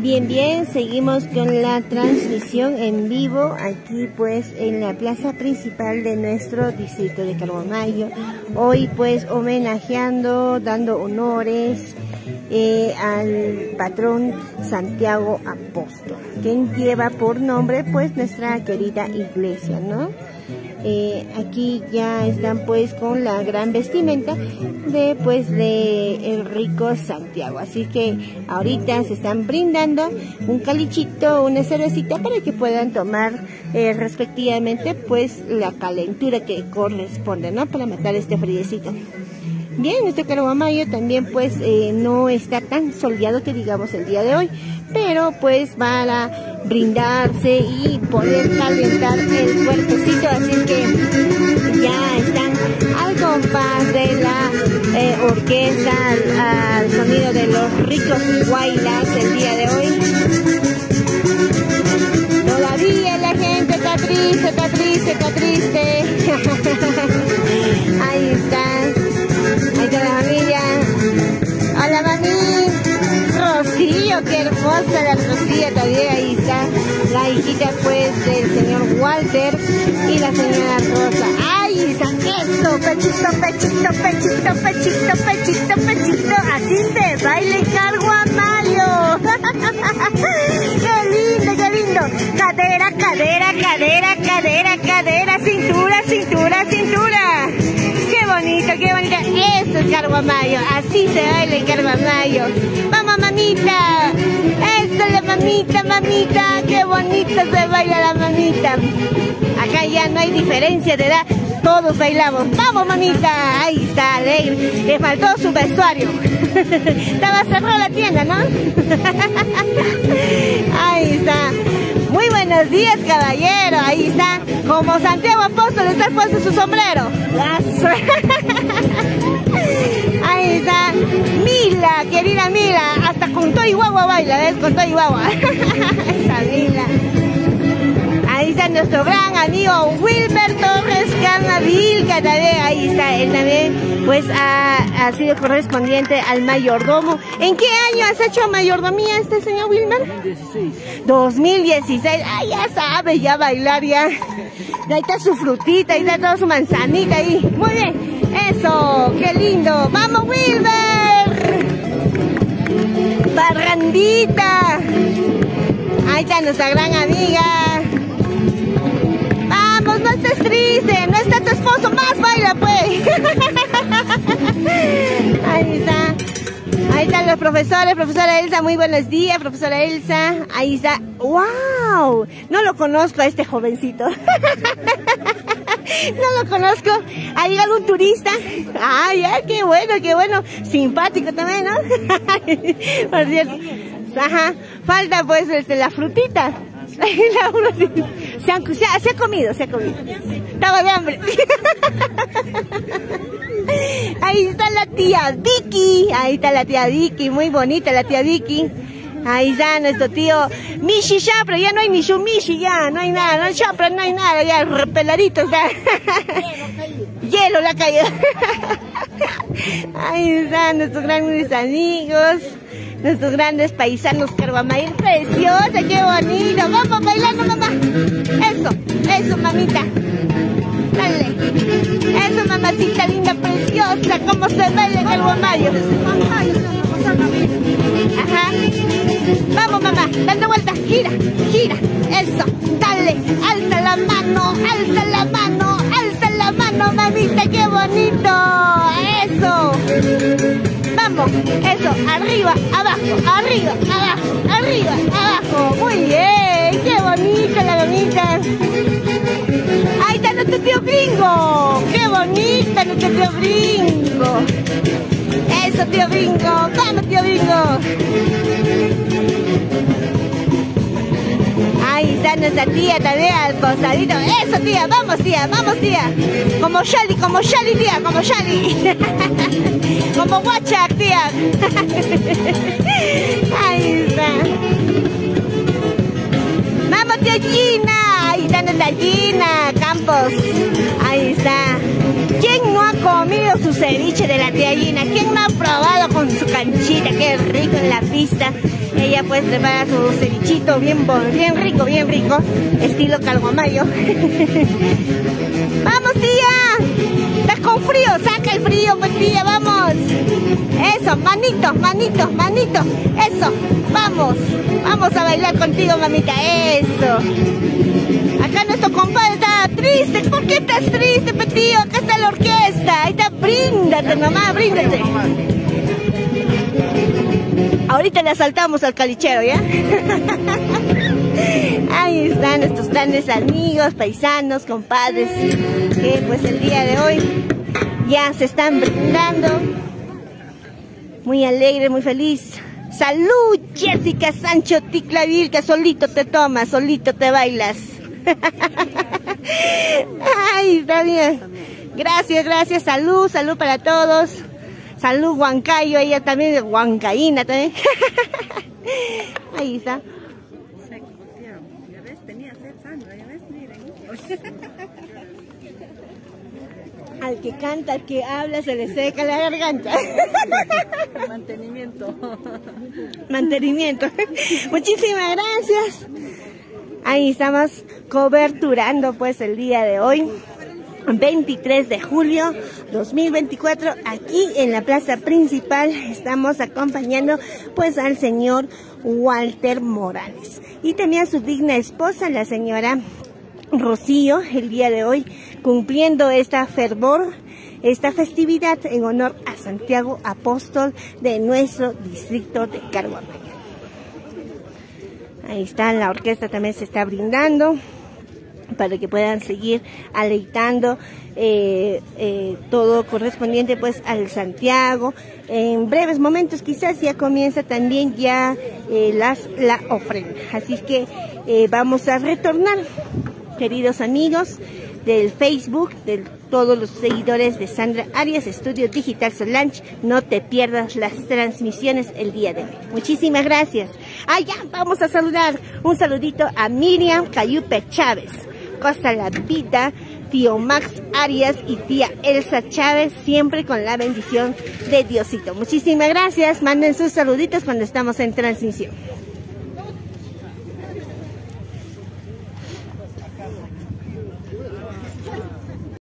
Bien, bien, seguimos con la transmisión en vivo aquí pues en la plaza principal de nuestro distrito de Carbonayo. Hoy pues homenajeando, dando honores eh, al patrón Santiago Apóstol, quien lleva por nombre pues nuestra querida iglesia, ¿no? Eh, aquí ya están pues con la gran vestimenta de pues de el rico Santiago. Así que ahorita se están brindando un calichito una cervecita para que puedan tomar eh, respectivamente pues la calentura que corresponde no para matar este friecito Bien, este Carguamayo también pues eh, no está tan soleado que digamos el día de hoy, pero pues para brindarse y poder calentar el cuerpecito, así que ya están al compás de la eh, orquesta, al, sonido de los ricos guaylas el día de hoy. Todavía la gente está triste, está triste, está triste. hermosa la también. Ahí está la hijita pues del señor Walter y la señora Rosa. ¡Ay, está eso! Pechito, pechito, pechito, pechito, pechito, pechito. Así se baila el cargo a mayo. ¡Qué lindo, qué lindo! Cadera, cadera, cadera, cadera, cadera, cintura, cintura, cintura. ¡Qué bonito, qué bonito! Eso es Carguamayo, así se baila el Carguamayo. ¡Vamos, mamita! ¡Eso es la mamita, mamita! ¡Qué bonito se baila la mamita! Acá ya no hay diferencia de edad, todos bailamos. ¡Vamos, mamita! Ahí está, alegre. Le faltó su vestuario. Estaba cerrada la tienda, ¿no? Ahí está. Muy buenos días, caballero. Ahí está. Como Santiago Apóstol está puesto su sombrero. Ahí está. Mila, querida Mila. Hasta con Guagua baila, ¿ves? Con Toy Guagua. Esa Mila. Ahí está nuestro gran amigo Wilmer Torres Carnavil, también, ahí está, él también, pues ha, ha, sido correspondiente al mayordomo. ¿En qué año has hecho mayordomía este señor Wilmer? 2016. 2016, ah, ya sabe, ya bailar, ya. Ahí está su frutita, ahí está toda su manzanita ahí. Muy bien, eso, qué lindo. ¡Vamos, Wilmer! Barrandita. Ahí está nuestra gran amiga. Vamos, no estés triste, no está tu esposo, más baila pues. Ahí está. Ahí están los profesores, profesora Elsa, muy buenos días, profesora Elsa. Ahí está. ¡Wow! No lo conozco a este jovencito. No lo conozco. Ha llegado un turista. Ay, ay, qué bueno, qué bueno. Simpático también, ¿no? Por cierto. Ajá. Falta pues este, la frutita. La frutita. Se, han, se, se, ha, comido, se ha comido. Estaba de hambre. Ahí está la tía Vicky. Ahí está la tía Vicky. Muy bonita la tía Vicky. Ahí está nuestro tío Mishi pero ya no hay Mishu Mishi ya, no hay nada, no hay Chapra, no hay nada, ya repeladito está. Hielo la caído. Ahí están nuestros grandes amigos, nuestros grandes paisanos Carguamayr, preciosa, qué bonito. Vamos bailando, mamá. Eso, eso, mamita. Dale. Eso, mamacita linda, preciosa, como se baila Carguamayo. Eso, arriba, abajo, arriba, abajo, arriba, abajo, muy bien, qué bonita la mamita. Ahí está nuestro tío gringo, qué bonita nuestro tío gringo. Eso, tío Bingo. Vamos, tío Bingo. Ahí está nuestra tía también al cosadito. Eso, tía. Vamos, tía. Vamos, tía. Como Shali, como Shali, tía. Como Shali. Como guachac, tía. Ahí está. Vamos, tío Gina. Ahí está nuestra Gina Campos. Ahí está. ¿Quién no ha comido su ceviche de la tía Gina? ¿Quién no ha probado con su canchita? Qué rico en la pista. Ella pues prepara su cevichito bien, bien rico, bien rico. Estilo calgomayo. ¡Vamos, tía! ¡Estás con frío! ¿sabes? Frío, tía! ¡Vamos! Eso, manito, manito, manito. Eso, vamos. Vamos a bailar contigo, mamita. Eso. Acá nuestro compadre está triste. ¿Por qué estás triste, petío? Acá está la orquesta. Ahí está, bríndate, mamá, bríndate. Ahorita le asaltamos al calichero, ¿ya? Ahí están nuestros grandes amigos, paisanos, compadres, que pues el día de hoy ya se están brindando. Muy alegre, muy feliz. Salud, Jessica Sancho Ticlavil, que solito te tomas, solito te bailas. Ay, está bien. Gracias, gracias. Salud, salud para todos. Salud, Huancayo. Ella también, Huancaína también. Ahí está. Al que canta, al que habla, se le seca la garganta. Mantenimiento. Mantenimiento. Muchísimas gracias. Ahí estamos coberturando pues el día de hoy. 23 de julio 2024 aquí en la plaza principal estamos acompañando pues al señor Walter Morales y también a su digna esposa la señora Rocío el día de hoy cumpliendo esta fervor esta festividad en honor a Santiago Apóstol de nuestro distrito de Carhuamaya. Ahí está, la orquesta también se está brindando para que puedan seguir aleitando eh, eh, todo correspondiente pues al Santiago. En breves momentos quizás ya comienza también ya eh, las, la ofrenda. Así que vamos a retornar, queridos amigos del Facebook, de todos los seguidores de Sandra Arias, Estudio Digital Solange. No te pierdas las transmisiones el día de hoy. Muchísimas gracias. Ah, ya, vamos a saludar. Un saludito a Miriam Cayupe Chávez. Costa La Vida, tío Max Arias y tía Elsa Chávez, siempre con la bendición de Diosito. Muchísimas gracias. Manden sus saluditos cuando estamos en transmisión.